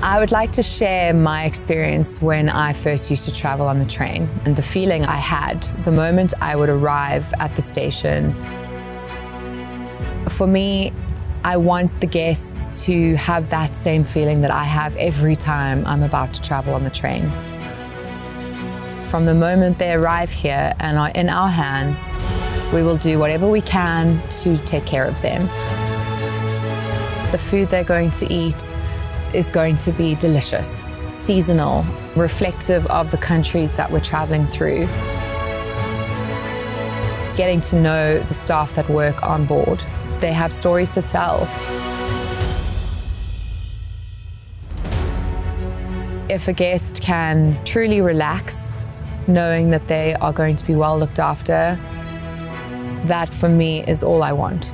I would like to share my experience when I first used to travel on the train and the feeling I had the moment I would arrive at the station. For me, I want the guests to have that same feeling that I have every time I'm about to travel on the train. From the moment they arrive here and are in our hands, we will do whatever we can to take care of them. The food they're going to eat is going to be delicious, seasonal, reflective of the countries that we're traveling through. Getting to know the staff that work on board. They have stories to tell. If a guest can truly relax, knowing that they are going to be well looked after, that for me is all I want.